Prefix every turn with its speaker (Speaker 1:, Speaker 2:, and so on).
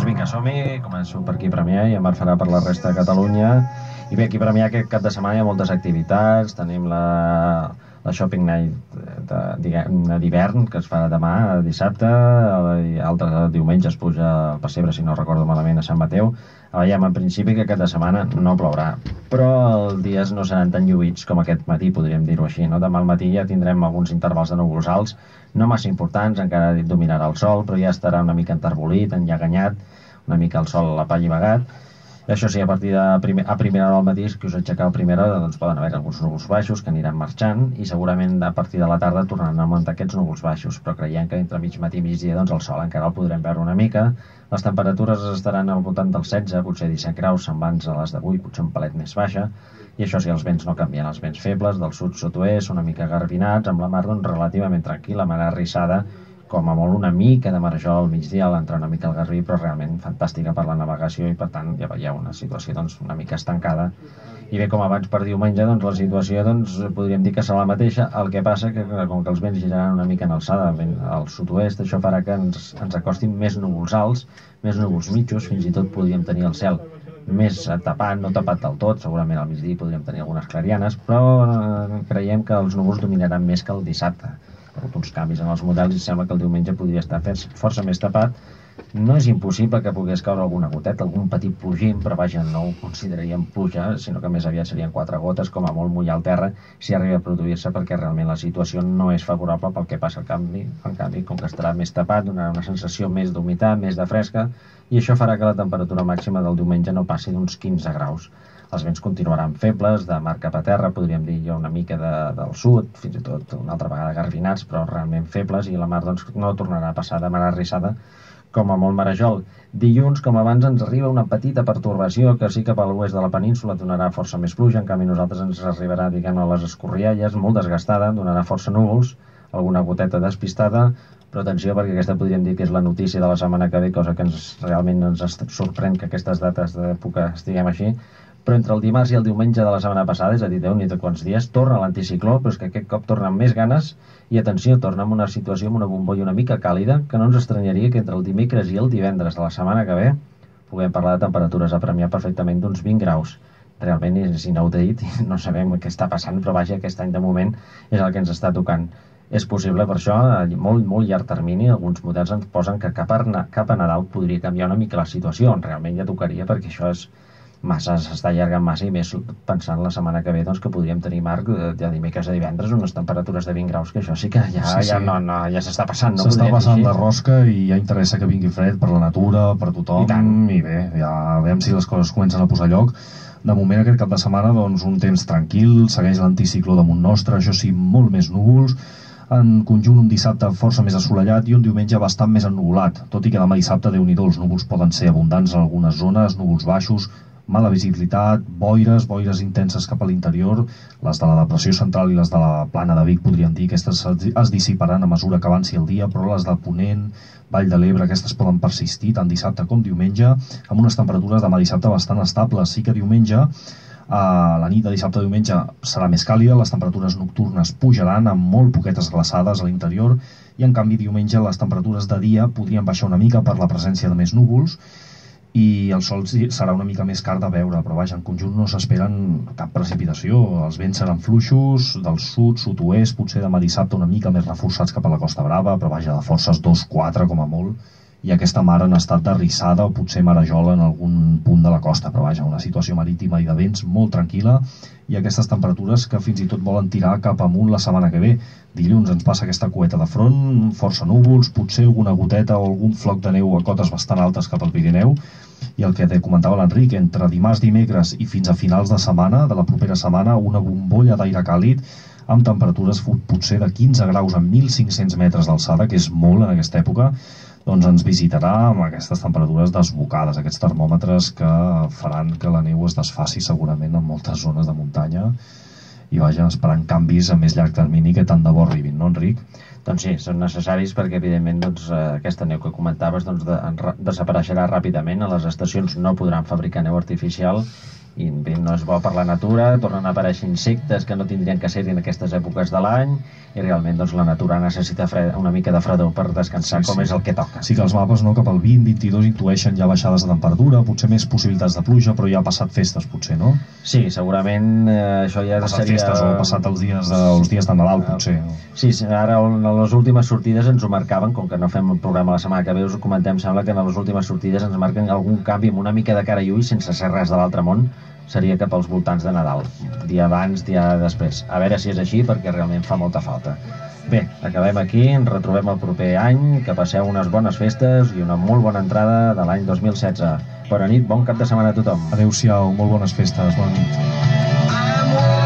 Speaker 1: Doncs vinga, som-hi, començo per aquí Premià i en Marc farà per la resta de Catalunya. I bé, aquí a Premià aquest cap de setmana hi ha moltes activitats, tenim la, la Shopping Night d'hivern que es fa demà, dissabte, i altres diumenge es puja al pessebre, si no recordo malament, a Sant Mateu. Veiem, en principi, que aquest de setmana no plourà, però els dies no seran tan lluïts com aquest matí, podríem dir-ho així. No? Demà al matí ja tindrem alguns intervals de núvols alts, no massa importants, encara dominarà el sol, però ja estarà una mica enterbolit, enllaganyat, una mica el sol a la palla i vagat. Això sí, a partir de primer, a primera hora del matí, que us aixecau a primera hora, doncs poden haver alguns núvols baixos que aniran marxant i segurament a partir de la tarda tornaran a augmentar aquests núvols baixos, però creiem que entre mig matí i migdia doncs el sol encara el podrem veure una mica. Les temperatures estaran al voltant dels 16, potser 17 graus, semblants a les d'avui, potser un palet més baixa, i això sí, els vents no canvien, els vents febles del sud-sud-oest, una mica garbinats, amb la mar doncs, relativament tranquil·la, mar arrissada, com a molt una mica de marjol al migdia a l'entrar una mica al Garbí, però realment fantàstica per la navegació i per tant ja veieu una situació doncs, una mica estancada. I bé, com abans per diumenge, doncs, la situació doncs, podríem dir que serà la mateixa, el que passa que com que els vents giraran una mica en alçada ben al sud-oest, això farà que ens, ens acostin més núvols alts, més núvols mitjos, fins i tot podríem tenir el cel més tapat, no tapat del tot, segurament al migdia podríem tenir algunes clarianes, però eh, creiem que els núvols dominaran més que el dissabte hagut uns canvis en els models i sembla que el diumenge podria estar força més tapat. No és impossible que pogués caure alguna goteta, algun petit plogim, però vaja, no ho consideraríem pluja, sinó que més aviat serien quatre gotes, com a molt mullar al terra, si arriba a produir-se, perquè realment la situació no és favorable pel que passa al canvi. En canvi, com que estarà més tapat, donarà una sensació més d'humitat, més de fresca, i això farà que la temperatura màxima del diumenge no passi d'uns 15 graus. Els vents continuaran febles, de mar cap a terra, podríem dir jo una mica de, del sud, fins i tot una altra vegada garbinats, però realment febles, i la mar doncs, no tornarà a passar de mar arrissada com a molt marejol. Dilluns, com abans, ens arriba una petita pertorbació que sí que per l'oest de la península donarà força més pluja, en canvi nosaltres ens arribarà, diguem a les escorrialles, molt desgastada, donarà força núvols, alguna goteta despistada, però atenció perquè aquesta podríem dir que és la notícia de la setmana que ve, cosa que ens, realment ens sorprèn que aquestes dates d'època estiguem així, però entre el dimarts i el diumenge de la setmana passada, és a dir, déu nhi quants dies, torna l'anticicló, però és que aquest cop torna amb més ganes i atenció, torna amb una situació amb una bombolla una mica càlida, que no ens estranyaria que entre el dimecres i el divendres de la setmana que ve puguem parlar de temperatures a premiar perfectament d'uns 20 graus. Realment és inaudit no sabem què està passant, però vaja, aquest any de moment és el que ens està tocant. És possible, per això, a molt, molt llarg termini, alguns models ens posen que cap a, cap a Nadal podria canviar una mica la situació, on realment ja tocaria, perquè això és massa, s'està allargant massa i més pensant la setmana que ve doncs, que podríem tenir, Marc, de, de dimecres a divendres unes temperatures de 20 graus, que això sí que ja,
Speaker 2: Sí,
Speaker 1: ja,
Speaker 2: sí.
Speaker 1: no, no, ja s'està passant. No
Speaker 2: S'està passant de rosca i ja interessa que vingui fred per la natura, per tothom.
Speaker 1: I tant.
Speaker 2: I bé, ja veiem si les coses comencen a posar lloc. De moment, aquest cap de setmana, doncs, un temps tranquil, segueix l'anticicló damunt nostre, això sí, molt més núvols, en conjunt un dissabte força més assolellat i un diumenge bastant més ennuvolat, tot i que demà dissabte, déu nhi els núvols poden ser abundants en algunes zones, núvols baixos, mala visibilitat, boires, boires intenses cap a l'interior, les de la depressió central i les de la plana de Vic podríem dir, aquestes es dissiparan a mesura que avanci el dia, però les de Ponent, Vall de l'Ebre, aquestes poden persistir tant dissabte com diumenge, amb unes temperatures demà dissabte bastant estables. Sí que diumenge, a la nit de dissabte a diumenge serà més càlida, les temperatures nocturnes pujaran amb molt poquetes glaçades a l'interior i en canvi diumenge les temperatures de dia podrien baixar una mica per la presència de més núvols i el sol serà una mica més car de veure, però vaja, en conjunt no s'esperen cap precipitació. Els vents seran fluixos, del sud, sud-oest, potser demà dissabte una mica més reforçats cap a la Costa Brava, però vaja, de forces 2-4 com a molt, i aquesta mar en estat d'arrissada o potser marejola en algun punt de la costa, però vaja, una situació marítima i de vents molt tranquil·la i aquestes temperatures que fins i tot volen tirar cap amunt la setmana que ve. Dilluns ens passa aquesta cueta de front, força núvols, potser alguna goteta o algun floc de neu a cotes bastant altes cap al Pirineu, i el que te comentava l'Enric, entre dimarts, dimecres i fins a finals de setmana, de la propera setmana, una bombolla d'aire càlid amb temperatures potser de 15 graus a 1.500 metres d'alçada, que és molt en aquesta època, doncs ens visitarà amb aquestes temperatures desbocades, aquests termòmetres que faran que la neu es desfaci segurament en moltes zones de muntanya i vaja, esperant canvis a més llarg termini que tant de bo arribin, no Enric?
Speaker 1: Doncs sí, són necessaris perquè evidentment doncs, eh, aquesta neu que comentaves doncs, de, desapareixerà ràpidament, a les estacions no podran fabricar neu artificial i no és bo per la natura, tornen a aparèixer insectes que no tindrien que ser en aquestes èpoques de l'any i realment doncs, la natura necessita fred, una mica de fredor per descansar
Speaker 2: Sí,
Speaker 1: com
Speaker 2: sí.
Speaker 1: és el que toca.
Speaker 2: Sí que els mapes no, cap al 20-22 intueixen ja baixades de temperatura, potser més possibilitats de pluja, però ja ha passat festes, potser, no?
Speaker 1: Sí, segurament eh, això ja
Speaker 2: passat
Speaker 1: seria...
Speaker 2: festes o ha passat els dies de, els dies de Nadal, potser.
Speaker 1: Sí, sí, ara en les últimes sortides ens ho marcaven, com que no fem el programa la setmana que ve, us ho comentem, sembla que en les últimes sortides ens marquen algun canvi amb una mica de cara i ulls, sense ser res de l'altre món, seria cap als voltants de Nadal, dia abans, dia després. A veure si és així, perquè realment fa molta falta. Bé, acabem aquí, ens retrobem el proper any, que passeu unes bones festes i una molt bona entrada de l'any 2016. Bona nit, bon cap de setmana a tothom.
Speaker 2: Adéu-siau, molt bones festes, bona nit.